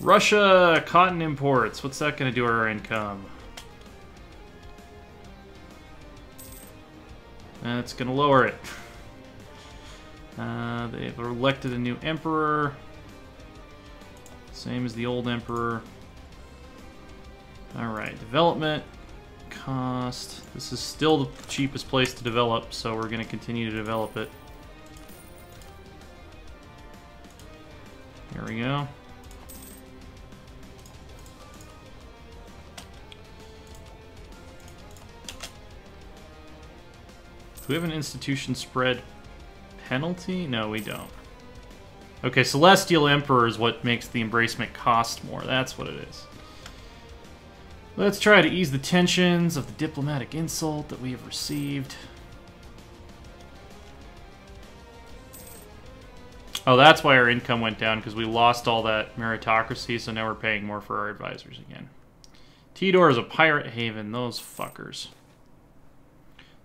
Russia, cotton imports. What's that going to do our income? That's going to lower it. Uh, they've elected a new emperor. Same as the old emperor. Alright, development. Cost. This is still the cheapest place to develop, so we're going to continue to develop it. There we go. Do we have an institution spread penalty? No, we don't. Okay, Celestial Emperor is what makes the embracement cost more. That's what it is. Let's try to ease the tensions of the diplomatic insult that we have received. Oh, that's why our income went down, because we lost all that meritocracy, so now we're paying more for our advisors again. Tidore is a pirate haven, those fuckers.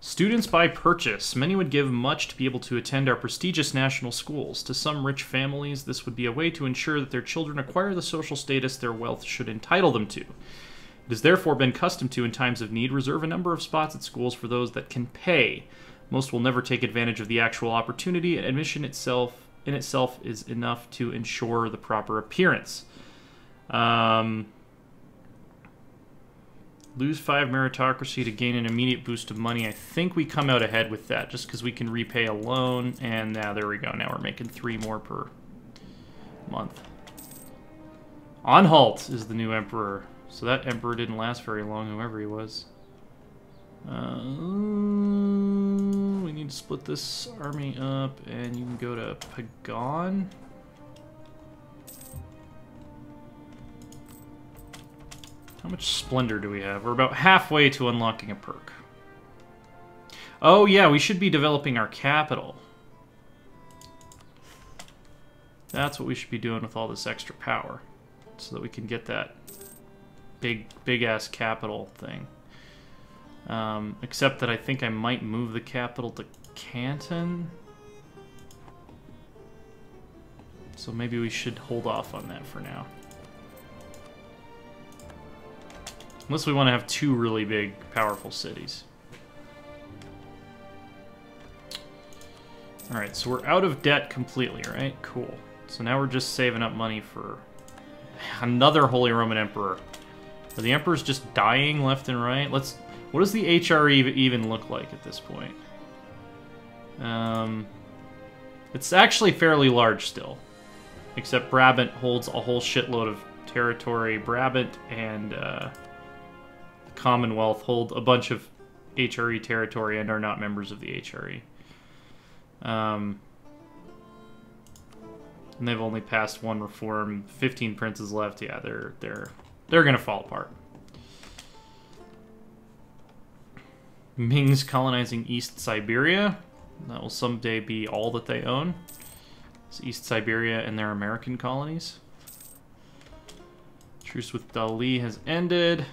Students by purchase. Many would give much to be able to attend our prestigious national schools. To some rich families, this would be a way to ensure that their children acquire the social status their wealth should entitle them to. It has therefore been custom to, in times of need, reserve a number of spots at schools for those that can pay. Most will never take advantage of the actual opportunity, and admission itself in itself is enough to ensure the proper appearance. Um, lose five meritocracy to gain an immediate boost of money. I think we come out ahead with that just because we can repay a loan. And now there we go. Now we're making three more per month. Anhalt is the new emperor. So that emperor didn't last very long, whoever he was. Uh, we need to split this army up, and you can go to Pagan. How much splendor do we have? We're about halfway to unlocking a perk. Oh yeah, we should be developing our capital. That's what we should be doing with all this extra power. So that we can get that big, big-ass capital thing. Um, except that I think I might move the capital to Canton. So maybe we should hold off on that for now. Unless we want to have two really big, powerful cities. Alright, so we're out of debt completely, right? Cool. So now we're just saving up money for another Holy Roman Emperor. Are the Emperors just dying left and right? Let's what does the HRE even look like at this point? Um, it's actually fairly large still. Except Brabant holds a whole shitload of territory. Brabant and uh, Commonwealth hold a bunch of HRE territory and are not members of the HRE. Um, and they've only passed one reform. 15 princes left. Yeah, they're they're they're gonna fall apart. Mings colonizing East Siberia. That will someday be all that they own. It's East Siberia and their American colonies. Truce with Dali has ended.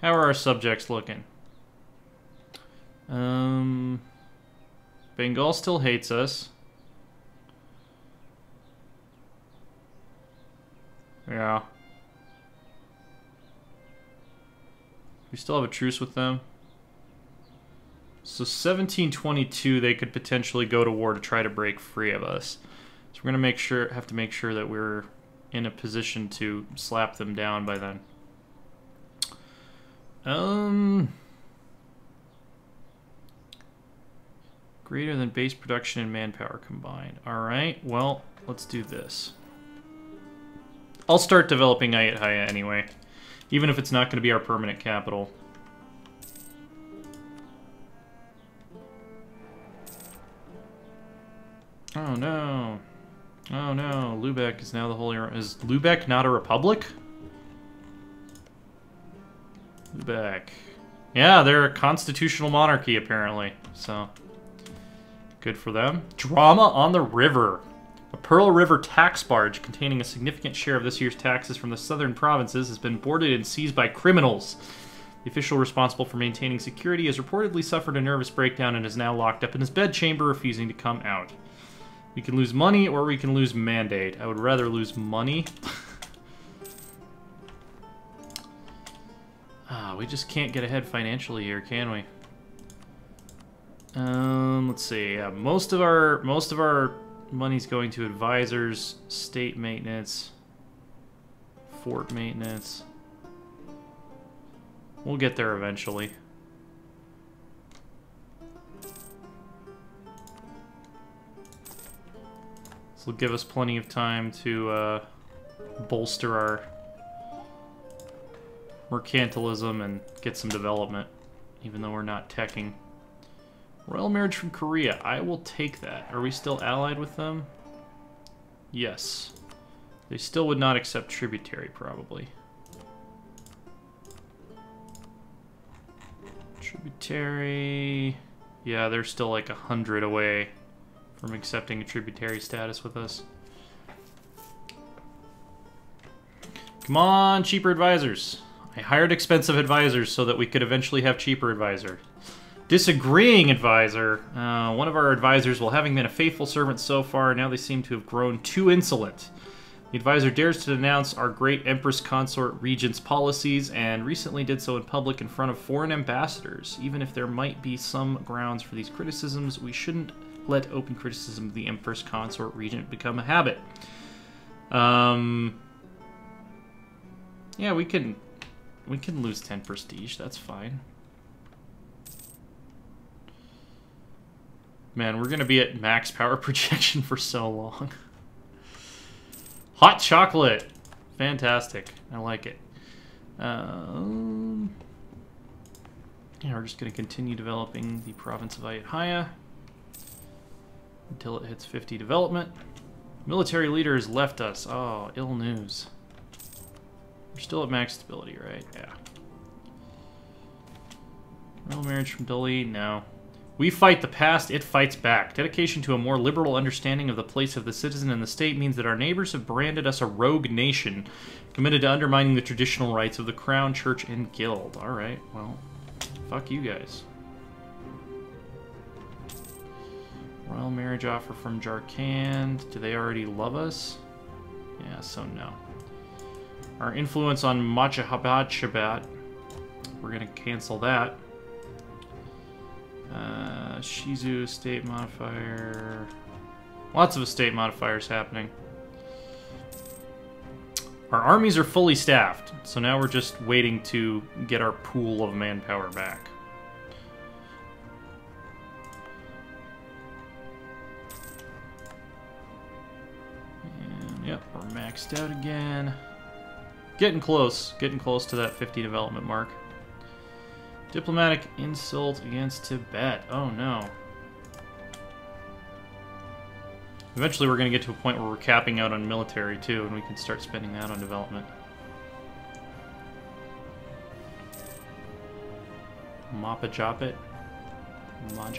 How are our subjects looking? Um, Bengal still hates us. Yeah. We still have a truce with them. So 1722, they could potentially go to war to try to break free of us. So we're gonna make sure, have to make sure that we're in a position to slap them down by then. Um, greater than base production and manpower combined. All right, well, let's do this. I'll start developing Ayutthaya anyway. Even if it's not going to be our permanent capital. Oh no. Oh no, Lubeck is now the Holy... Is Lubeck not a republic? Lubeck. Yeah, they're a constitutional monarchy, apparently. So, good for them. Drama on the River. A Pearl River tax barge containing a significant share of this year's taxes from the southern provinces has been boarded and seized by criminals. The official responsible for maintaining security has reportedly suffered a nervous breakdown and is now locked up in his bedchamber, refusing to come out. We can lose money or we can lose mandate. I would rather lose money. ah, we just can't get ahead financially here, can we? Um, let's see. Yeah, most of our most of our money's going to advisors, state maintenance, fort maintenance. We'll get there eventually. This will give us plenty of time to uh, bolster our mercantilism and get some development, even though we're not teching. Royal marriage from Korea. I will take that. Are we still allied with them? Yes. They still would not accept tributary, probably. Tributary... Yeah, they're still like a hundred away from accepting a tributary status with us. Come on, cheaper advisors. I hired expensive advisors so that we could eventually have cheaper advisors. Disagreeing advisor. Uh, one of our advisors, while having been a faithful servant so far, now they seem to have grown too insolent. The advisor dares to denounce our great Empress Consort Regent's policies and recently did so in public in front of foreign ambassadors. Even if there might be some grounds for these criticisms, we shouldn't let open criticism of the Empress Consort Regent become a habit. Um, yeah, we can we can lose 10 prestige. That's fine. Man, we're to be at max power projection for so long. Hot chocolate. Fantastic. I like it. Um, yeah, we're just to continue developing the province of Ayutthaya until it hits 50 development. Military leader has left us. Oh, ill news. We're still at max stability, right? Yeah. Royal marriage from Duli? No. We fight the past, it fights back. Dedication to a more liberal understanding of the place of the citizen and the state means that our neighbors have branded us a rogue nation, committed to undermining the traditional rights of the crown, church, and guild. Alright, well, fuck you guys. Royal marriage offer from Jarkand. Do they already love us? Yeah, so no. Our influence on Machahabat Shabat. We're gonna cancel that. Uh, Shizu state modifier. Lots of estate modifiers happening. Our armies are fully staffed, so now we're just waiting to get our pool of manpower back. And, yep, we're maxed out again. Getting close, getting close to that 50 development mark. Diplomatic insult against Tibet. Oh no. Eventually we're going to get to a point where we're capping out on military too, and we can start spending that on development.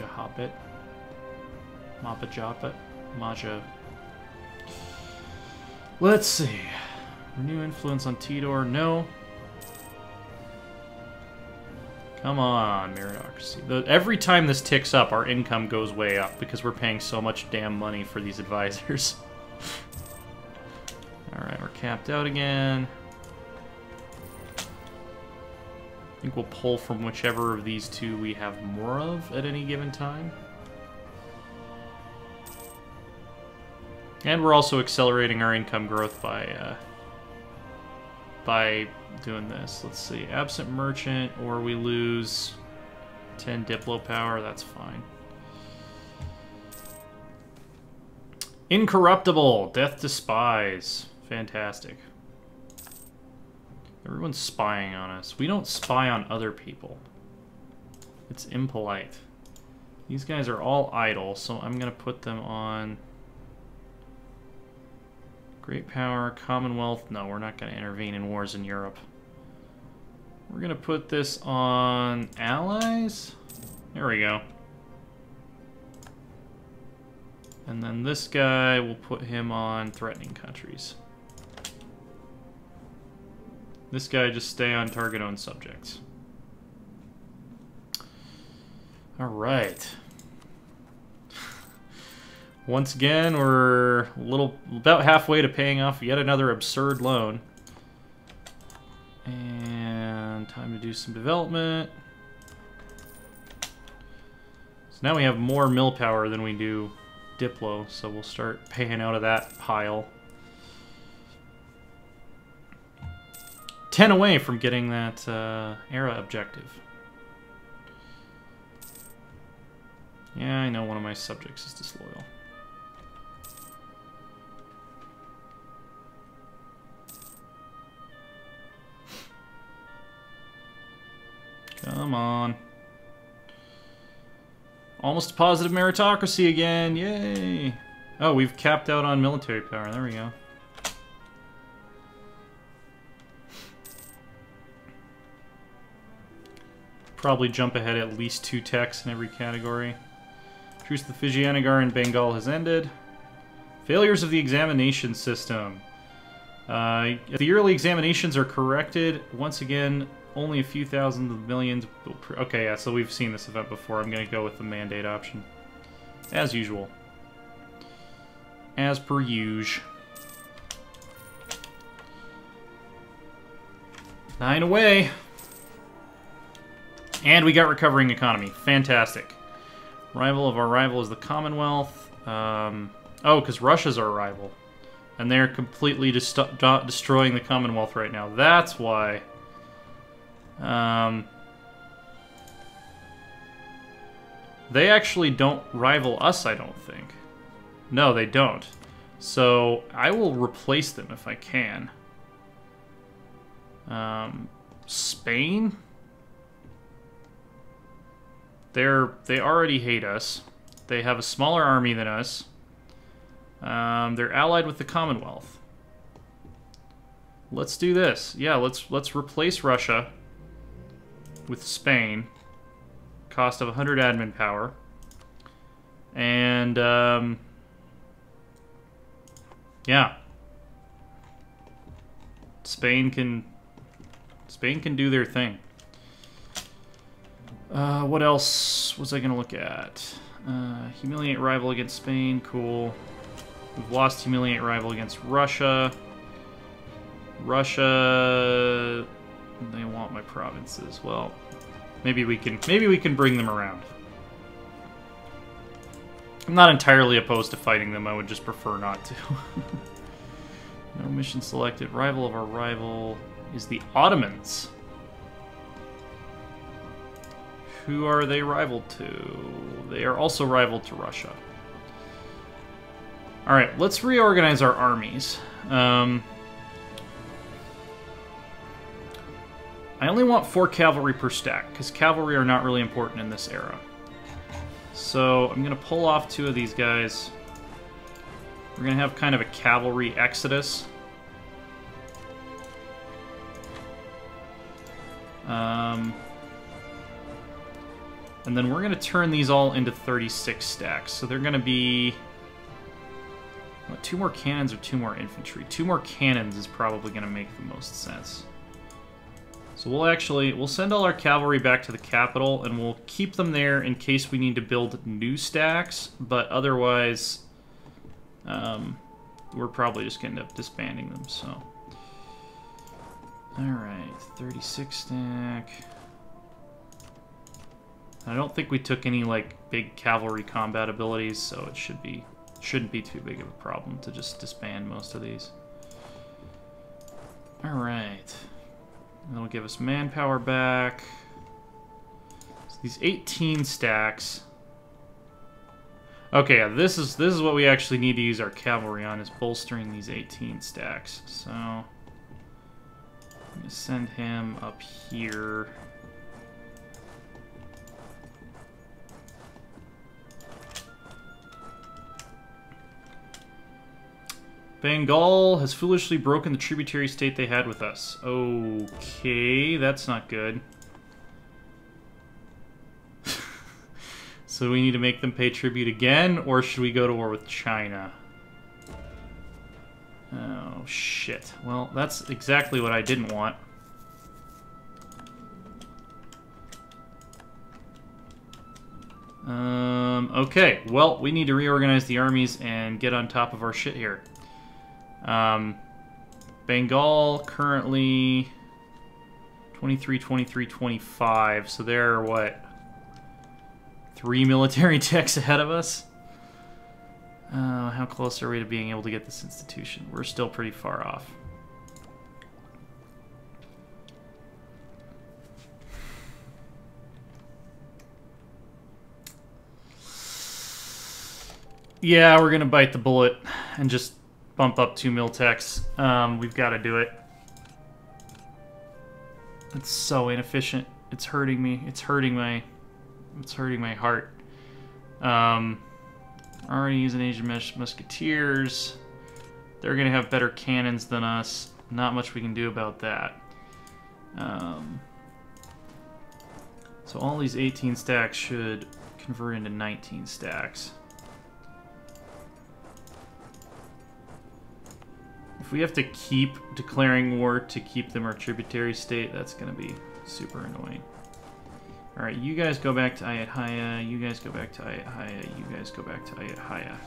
Hoppit. Mappa Jopit. Maja. Let's see. Renew influence on Tidore. No. Come on, meritocracy. The, every time this ticks up, our income goes way up because we're paying so much damn money for these advisors. Alright, we're capped out again. I think we'll pull from whichever of these two we have more of at any given time. And we're also accelerating our income growth by uh, by doing this. Let's see. Absent merchant, or we lose 10 Diplo power. That's fine. Incorruptible. Death to spies. Fantastic. Everyone's spying on us. We don't spy on other people. It's impolite. These guys are all idle, so I'm going to put them on... Great power, Commonwealth. No, we're not going to intervene in wars in Europe. We're going to put this on allies. There we go. And then this guy, we'll put him on threatening countries. This guy just stay on target owned subjects. All right. Once again, we're a little about halfway to paying off yet another absurd loan. And time to do some development. So now we have more mil power than we do Diplo, so we'll start paying out of that pile. 10 away from getting that uh, era objective. Yeah, I know one of my subjects is disloyal. Come on. Almost a positive meritocracy again. Yay. Oh, we've capped out on military power. There we go. Probably jump ahead at least two techs in every category. Truce the Vijayanagar in Bengal has ended. Failures of the examination system. Uh, if the yearly examinations are corrected, once again, only a few thousand of millions. Okay, yeah, so we've seen this event before. I'm going to go with the mandate option. As usual. As per usual. Nine away. And we got recovering economy. Fantastic. Rival of our rival is the Commonwealth. Um, oh, because Russia's our rival. And they're completely destroying the Commonwealth right now. That's why. Um, they actually don't rival us, I don't think. No, they don't. So I will replace them if I can. Um, Spain? They're they already hate us. They have a smaller army than us. Um, they're allied with the Commonwealth. Let's do this. Yeah, let's let's replace Russia with Spain. Cost of 100 admin power. And, um, yeah. Spain can... Spain can do their thing. Uh, what else was I going to look at? Uh, humiliate rival against Spain, cool. We've lost humiliate rival against Russia. Russia they want my provinces. Well, maybe we can maybe we can bring them around. I'm not entirely opposed to fighting them. I would just prefer not to. no mission selected. Rival of our rival is the Ottomans. Who are they rival to? They are also rival to Russia. Alright, let's reorganize our armies. Um, I only want four cavalry per stack, because cavalry are not really important in this era. So I'm going to pull off two of these guys. We're going to have kind of a cavalry exodus. Um, and then we're going to turn these all into 36 stacks. So they're going to be... What, two more cannons or two more infantry? Two more cannons is probably going to make the most sense. So we'll actually, we'll send all our cavalry back to the capital, and we'll keep them there in case we need to build new stacks, but otherwise, um, we're probably just going to end up disbanding them, so. Alright, 36 stack. I don't think we took any, like, big cavalry combat abilities, so it should be, shouldn't be too big of a problem to just disband most of these. Alright. That'll give us manpower back. So these 18 stacks. Okay, yeah, this is this is what we actually need to use our cavalry on is bolstering these 18 stacks. So I'm gonna send him up here. Bengal has foolishly broken the tributary state they had with us. Okay, that's not good. so we need to make them pay tribute again, or should we go to war with China? Oh, shit. Well, that's exactly what I didn't want. Um, okay, well, we need to reorganize the armies and get on top of our shit here. Um, Bengal currently 23, 23, 25. So they're, what, three military techs ahead of us? Uh, how close are we to being able to get this institution? We're still pretty far off. Yeah, we're gonna bite the bullet and just bump up two mil techs. Um, we've got to do it. It's so inefficient. It's hurting me. It's hurting my. It's hurting my heart. Um, already using Asian Mesh Musketeers. They're gonna have better cannons than us. Not much we can do about that. Um, so all these 18 stacks should convert into 19 stacks. If we have to keep declaring war to keep them our tributary state, that's going to be super annoying. Alright, you guys go back to Ayutthaya, you guys go back to Ayutthaya, you guys go back to Ayutthaya.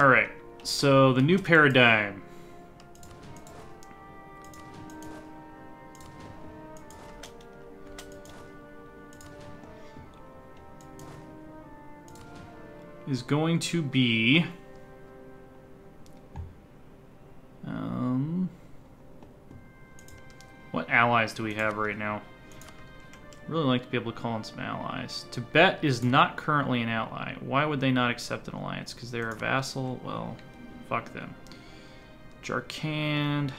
Alright, so the new paradigm. Is going to be... allies do we have right now? really like to be able to call in some allies. Tibet is not currently an ally. Why would they not accept an alliance? Because they're a vassal? Well, fuck them. Jarkand,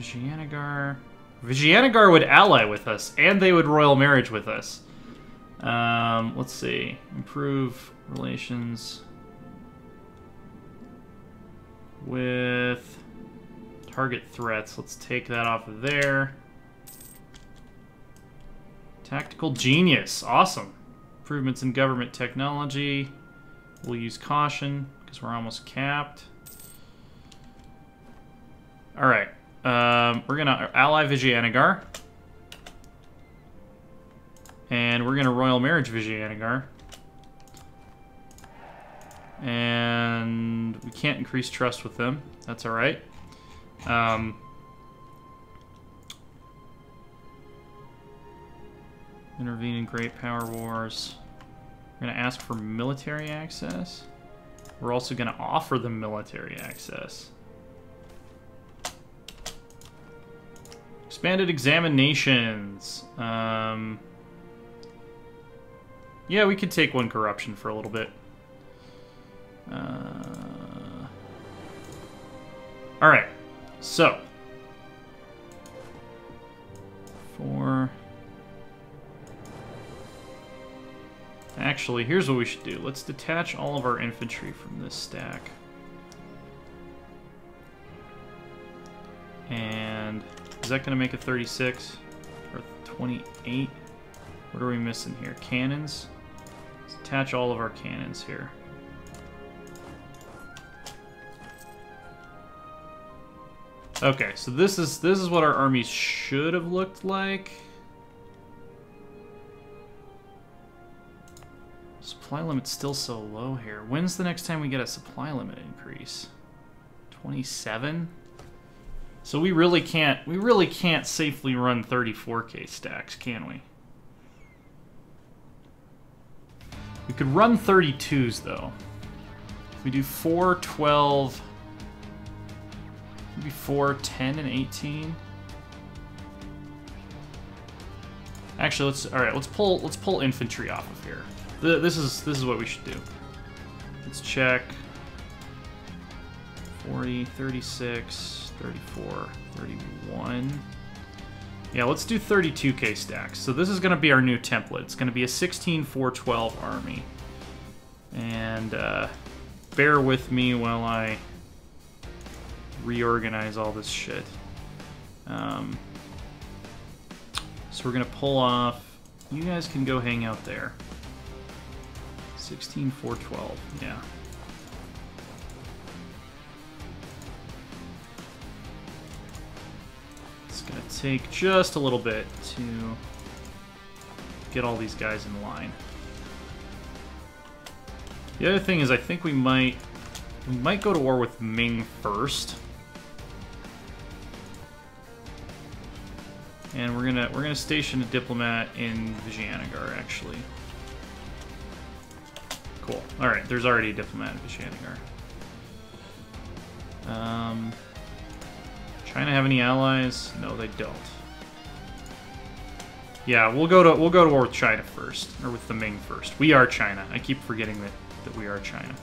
Vijayanagar. Vijayanagar would ally with us, and they would royal marriage with us. Um, let's see. Improve relations with target threats. Let's take that off of there. Tactical genius. Awesome. Improvements in government technology. We'll use caution because we're almost capped. All right. Um, we're going to ally Vijayanagar. And we're going to royal marriage Vijayanagar. And we can't increase trust with them. That's all right. Um, intervene in Great Power Wars. We're going to ask for military access. We're also going to offer them military access. Expanded examinations. Um, yeah, we could take one corruption for a little bit. Uh, all right. So, Actually, here's what we should do. Let's detach all of our infantry from this stack. And is that going to make a 36 or 28? What are we missing here? Cannons? Let's attach all of our cannons here. Okay, so this is this is what our army should have looked like. Supply limit's still so low here. When's the next time we get a supply limit increase? 27? So we really can't we really can't safely run 34k stacks, can we? We could run 32s though. If we do 4, 12, Maybe 4, 10, and 18. Actually, let's all right. Let's pull let's pull infantry off of here. The, this is this is what we should do. Let's check. 40, 36, 34, 31. Yeah, let's do 32k stacks. So this is going to be our new template. It's going to be a 16, 4, 12 army. And uh, bear with me while I reorganize all this shit. Um, so we're gonna pull off. You guys can go hang out there. 16, 4, 12. Yeah. It's gonna take just a little bit to get all these guys in line. The other thing is, I think we might we might go to war with Ming first. And we're gonna we're gonna station a diplomat in Vijayanagar, actually. Cool. All right, there's already a diplomat in Vijayanagar. Um, China have any allies? No, they don't. Yeah, we'll go to we'll go to war with China first, or with the Ming first. We are China. I keep forgetting that that we are China.